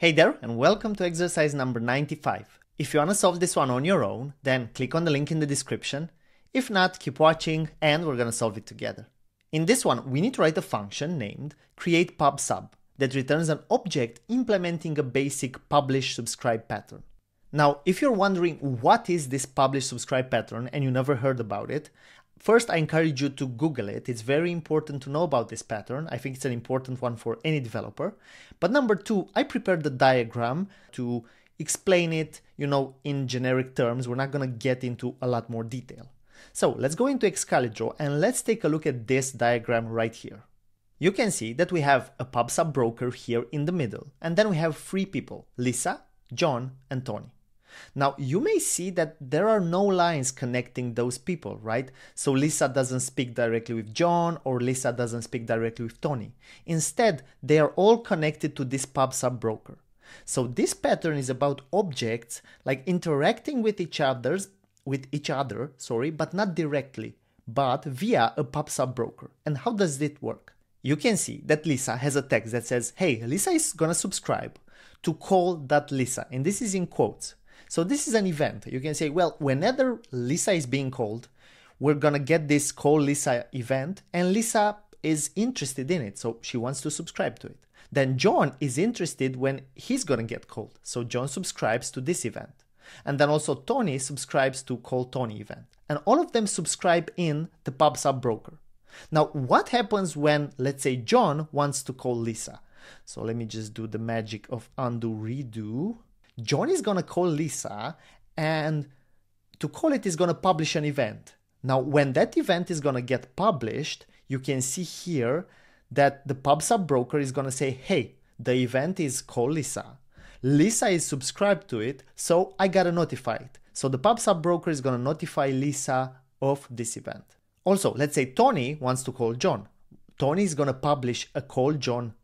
Hey there, and welcome to exercise number 95. If you want to solve this one on your own, then click on the link in the description. If not, keep watching and we're going to solve it together. In this one, we need to write a function named createPubSub that returns an object implementing a basic publish subscribe pattern. Now, if you're wondering what is this publish subscribe pattern and you never heard about it, First, I encourage you to Google it. It's very important to know about this pattern. I think it's an important one for any developer. But number two, I prepared the diagram to explain it, you know, in generic terms. We're not going to get into a lot more detail. So let's go into Excalidraw and let's take a look at this diagram right here. You can see that we have a PubSub broker here in the middle, and then we have three people, Lisa, John, and Tony. Now, you may see that there are no lines connecting those people, right? So Lisa doesn't speak directly with John or Lisa doesn't speak directly with Tony. Instead, they are all connected to this PubSub broker. So this pattern is about objects like interacting with each other's with each other, sorry, but not directly, but via a PubSub broker. And how does it work? You can see that Lisa has a text that says, "Hey, Lisa is going to subscribe to call.lisa." And this is in quotes. So this is an event. You can say, well, whenever Lisa is being called, we're gonna get this call Lisa event, and Lisa is interested in it, so she wants to subscribe to it. Then John is interested when he's gonna get called, so John subscribes to this event. And then also Tony subscribes to call Tony event. And all of them subscribe in the PubSub broker. Now, what happens when, let's say, John wants to call Lisa? So let me just do the magic of undo redo. John is gonna call Lisa and to call it is gonna publish an event. Now, when that event is gonna get published, you can see here that the PubSub broker is gonna say, hey, the event is call Lisa. Lisa is subscribed to it, so I gotta notify it. So the PubSub broker is gonna notify Lisa of this event. Also, let's say Tony wants to call John. Tony is gonna publish a call John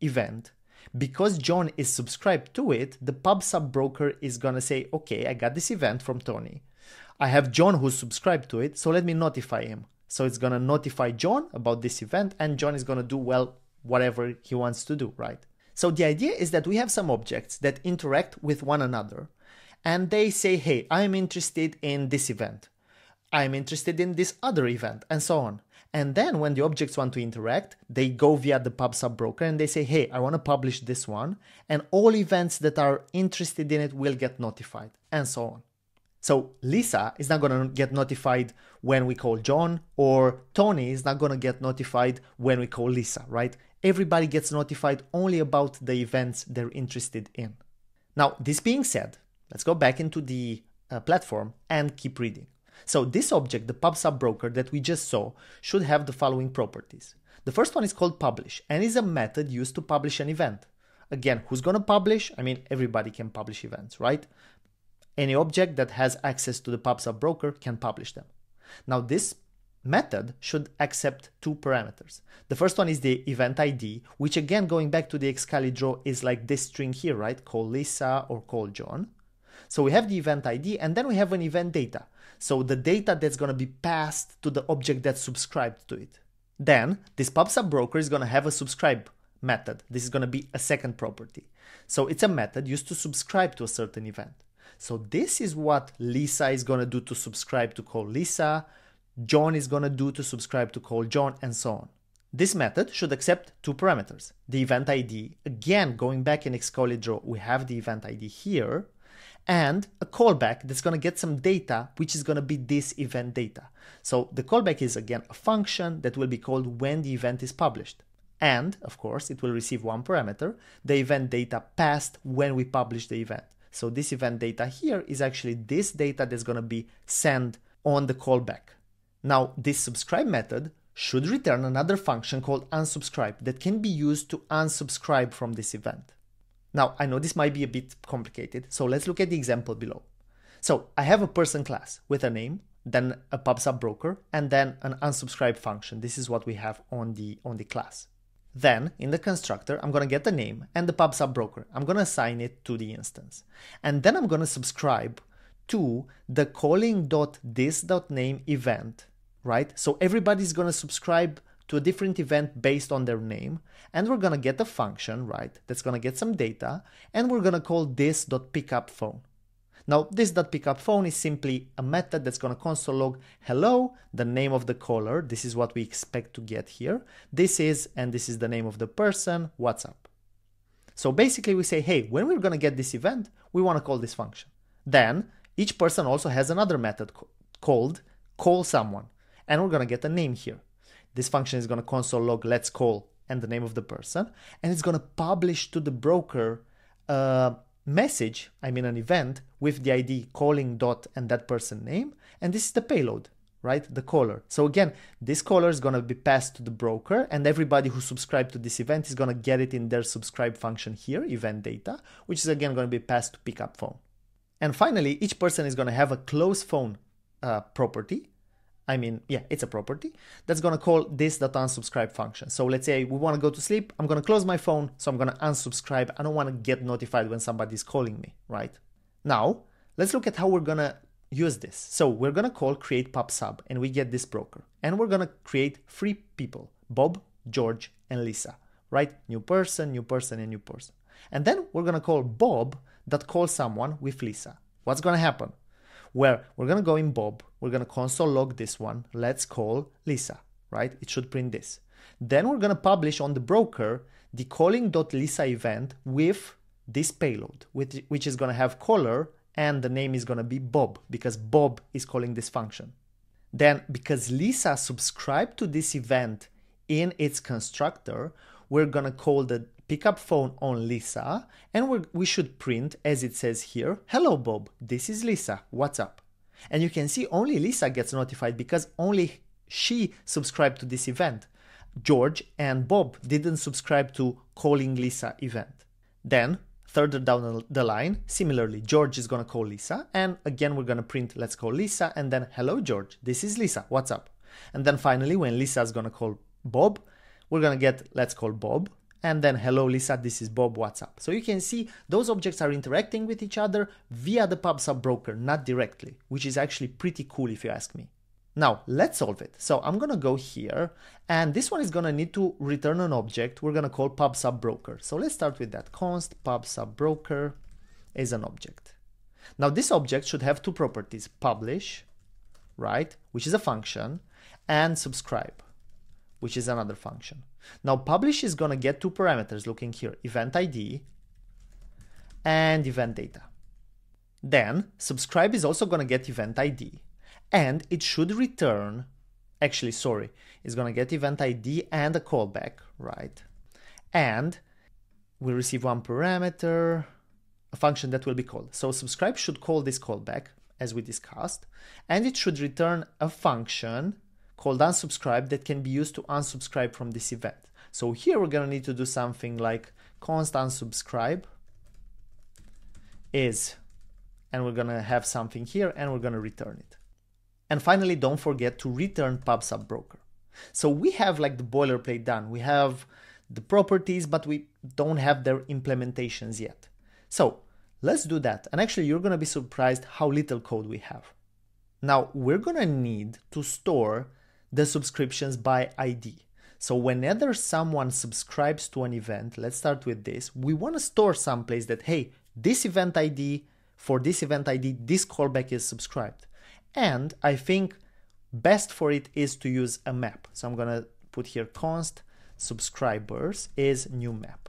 event because John is subscribed to it, the PubSub broker is gonna say, okay, I got this event from Tony. I have John who's subscribed to it, so let me notify him. So it's gonna notify John about this event, and John is gonna do, well, whatever he wants to do, right? So the idea is that we have some objects that interact with one another, and they say, hey, I'm interested in this event. I'm interested in this other event, and so on. And then when the objects want to interact, they go via the PubSub broker and they say, hey, I want to publish this one. And all events that are interested in it will get notified, and so on. So Lisa is not going to get notified when we call John, or Tony is not going to get notified when we call Lisa, right? Everybody gets notified only about the events they're interested in. Now, this being said, let's go back into the uh, platform and keep reading. So this object, the PubSub broker that we just saw, should have the following properties. The first one is called publish and is a method used to publish an event. Again, who's going to publish? I mean, everybody can publish events, right? Any object that has access to the PubSub broker can publish them. Now, this method should accept two parameters. The first one is the event ID, which again, going back to the Excalidraw, is like this string here, right? Call Lisa or call John. So we have the event ID and then we have an event data. So the data that's going to be passed to the object that's subscribed to it. Then this PubSub broker is going to have a subscribe method. This is going to be a second property. So it's a method used to subscribe to a certain event. So this is what Lisa is going to do to subscribe to call Lisa, John is going to do to subscribe to call John, and so on. This method should accept two parameters. The event ID, again, going back in Excalidraw, we have the event ID here, and a callback that's going to get some data, which is going to be this event data. So the callback is again a function that will be called when the event is published. And of course, it will receive one parameter, the event data passed when we publish the event. So this event data here is actually this data that's going to be sent on the callback. Now, this subscribe method should return another function called unsubscribe that can be used to unsubscribe from this event. Now, I know this might be a bit complicated, so let's look at the example below. So I have a person class with a name, then a PubSub broker, and then an unsubscribe function. This is what we have on the, on the class. Then in the constructor, I'm going to get the name and the PubSub broker. I'm going to assign it to the instance. And then I'm going to subscribe to the calling.this.name event, right? So everybody's going to subscribe to a different event based on their name. And we're going to get a function, right, that's going to get some data. And we're going to call this.pickupphone. Now, this.pickupphone is simply a method that's going to console log hello, the name of the caller. This is what we expect to get here. This is, and this is the name of the person, what's up. So basically we say, hey, when we're going to get this event, we want to call this function. Then each person also has another method called call someone, and we're going to get a name here. This function is going to console log let's call and the name of the person, and it's going to publish to the broker a message, I mean an event, with the ID calling dot and that person name, and this is the payload right? The caller. So again, this caller is going to be passed to the broker and everybody who subscribed to this event is going to get it in their subscribe function here, event data, which is again going to be passed to pickup phone. And finally, each person is going to have a close phone uh, property. I mean, yeah, it's a property that's going to call this dot unsubscribe function. So let's say we want to go to sleep. I'm going to close my phone. So I'm going to unsubscribe. I don't want to get notified when somebody's calling me, right? Now, let's look at how we're going to use this. So we're going to call create pub sub and we get this broker. And we're going to create three people, Bob, George, and Lisa, right? New person, new person, and new person. And then we're going to call Bob that calls someone with Lisa. What's going to happen? Where we're going to go in Bob, we're going to console log this one, let's call Lisa, right? It should print this. Then we're going to publish on the broker the calling.lisa event with this payload, which, which is going to have caller and the name is going to be Bob because Bob is calling this function. Then, because Lisa subscribed to this event in its constructor, we're going to call the pickup phone on Lisa, and we should print, as it says here, Hello Bob, this is Lisa, what's up? And you can see only Lisa gets notified because only she subscribed to this event. George and Bob didn't subscribe to calling Lisa event. Then, further down the line, similarly, George is gonna call Lisa, and again we're gonna print let's call Lisa, and then hello George, this is Lisa, what's up? And then finally, when Lisa is gonna call Bob, we're gonna get let's call Bob, and then hello Lisa, this is Bob, what's up? So you can see those objects are interacting with each other via the PubSub broker, not directly, which is actually pretty cool if you ask me. Now let's solve it. So I'm gonna go here and this one is gonna need to return an object we're gonna call PubSub broker. So let's start with that const PubSub broker is an object. Now this object should have two properties, publish, right, which is a function, and subscribe which is another function. Now publish is gonna get two parameters looking here, event ID and event data. Then subscribe is also gonna get event ID and it should return, actually, sorry, it's gonna get event ID and a callback, right? And we receive one parameter, a function that will be called. So subscribe should call this callback as we discussed, and it should return a function called unsubscribe that can be used to unsubscribe from this event. So here we're going to need to do something like const unsubscribe is, and we're going to have something here and we're going to return it. And finally, don't forget to return PubSub broker. So we have like the boilerplate done. We have the properties, but we don't have their implementations yet. So let's do that. And actually, you're going to be surprised how little code we have. Now, we're going to need to store the subscriptions by ID. So whenever someone subscribes to an event, let's start with this, we want to store someplace that, hey, this event ID, for this event ID, this callback is subscribed. And I think best for it is to use a map. So I'm to put here const subscribers is new map.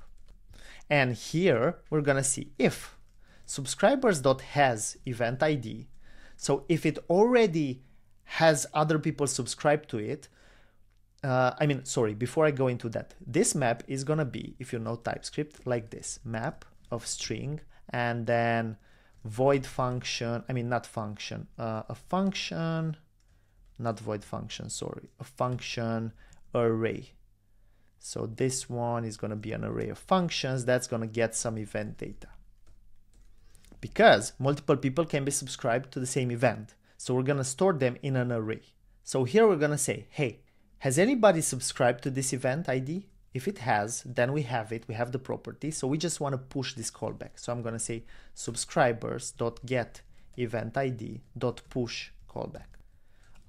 And here we're to see if subscribers.has event ID. So if it already has other people subscribe to it, uh, I mean, sorry, before I go into that, this map is gonna be, if you know TypeScript, like this map of string and then void function, I mean, not function, uh, a function, not void function, sorry, a function array. So this one is gonna be an array of functions that's gonna get some event data. Because multiple people can be subscribed to the same event. So we're gonna store them in an array. So here we're gonna say, hey, has anybody subscribed to this event ID? If it has, then we have it, we have the property. So we just wanna push this callback. So I'm gonna say subscribers.get event ID.push callback.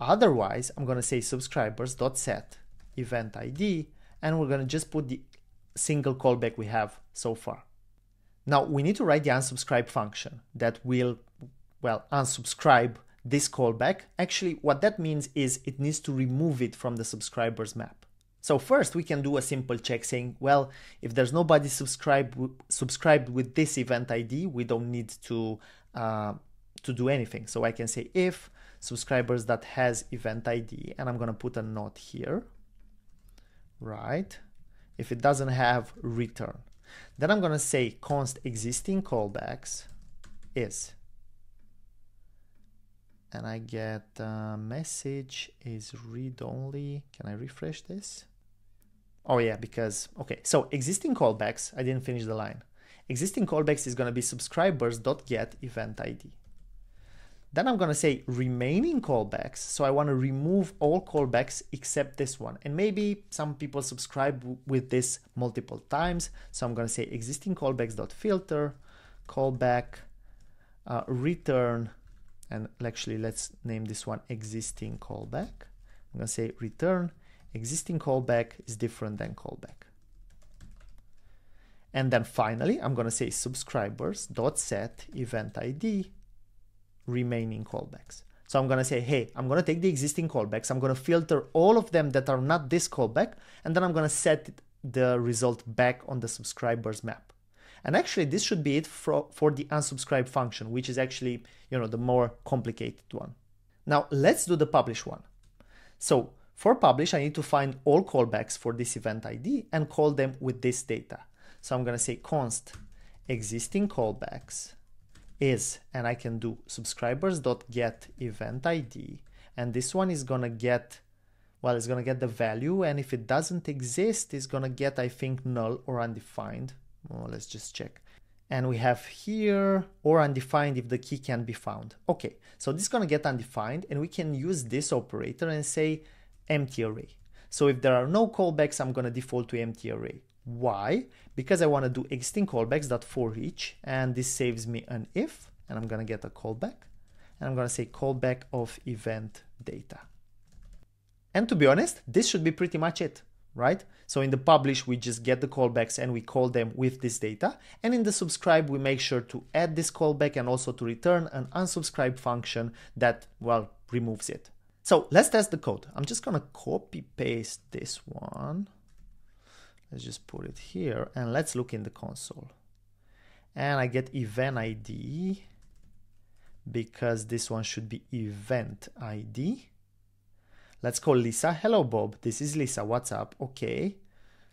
Otherwise, I'm gonna say subscribers.set event ID, and we're gonna just put the single callback we have so far. Now we need to write the unsubscribe function that will, well, unsubscribe this callback. Actually, what that means is it needs to remove it from the subscribers map. So first we can do a simple check saying, well, if there's nobody subscribed subscribed with this event ID, we don't need to uh, to do anything. So I can say if subscribers that has event ID, and I'm gonna put a note here, right? If it doesn't have return, then I'm gonna say const existing callbacks is, and I get a message is read only. Can I refresh this? Oh yeah, because, okay, so existing callbacks, I didn't finish the line. Existing callbacks is going to be subscribers.get event ID. Then I'm going to say remaining callbacks. So I want to remove all callbacks except this one. And maybe some people subscribe with this multiple times. So I'm going to say existing callbacks.filter, callback, uh, return, and actually let's name this one existing callback. I'm going to say return Existing callback is different than callback. And then finally, I'm going to say subscribers dot set event ID remaining callbacks. So I'm going to say, hey, I'm going to take the existing callbacks. I'm going to filter all of them that are not this callback. And then I'm going to set the result back on the subscribers map. And actually, this should be it for, for the unsubscribe function, which is actually, you know, the more complicated one. Now let's do the publish one. So for publish, I need to find all callbacks for this event ID and call them with this data. So I'm going to say const existing callbacks is, and I can do subscribers.get event ID. And this one is going to get, well, it's going to get the value. And if it doesn't exist, it's going to get, I think, null or undefined. Well, let's just check. And we have here or undefined if the key can be found. Okay, so this is going to get undefined and we can use this operator and say empty array. So if there are no callbacks, I'm going to default to empty array. Why? Because I want to do existing callbacks that for each, and this saves me an if, and I'm going to get a callback, and I'm going to say callback of event data. And to be honest, this should be pretty much it, right? So in the publish, we just get the callbacks and we call them with this data. And in the subscribe, we make sure to add this callback and also to return an unsubscribe function that, well, removes it. So let's test the code. I'm just gonna copy paste this one. Let's just put it here and let's look in the console. And I get event ID because this one should be event ID. Let's call Lisa. Hello, Bob. This is Lisa. What's up? Okay.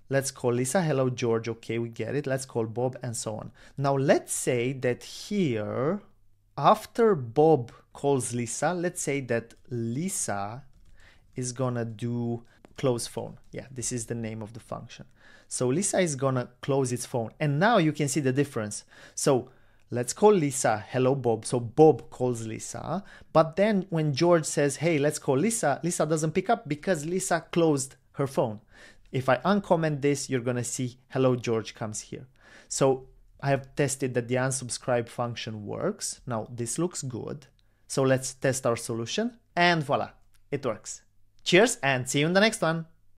Let's call Lisa. Hello, George. Okay, we get it. Let's call Bob and so on. Now let's say that here, after Bob calls Lisa, let's say that Lisa is gonna do close phone. Yeah, this is the name of the function. So Lisa is gonna close its phone. And now you can see the difference. So let's call Lisa, hello Bob. So Bob calls Lisa. But then when George says, hey, let's call Lisa, Lisa doesn't pick up because Lisa closed her phone. If I uncomment this, you're gonna see hello George comes here. So I have tested that the unsubscribe function works. Now this looks good. So let's test our solution and voila, it works. Cheers and see you in the next one.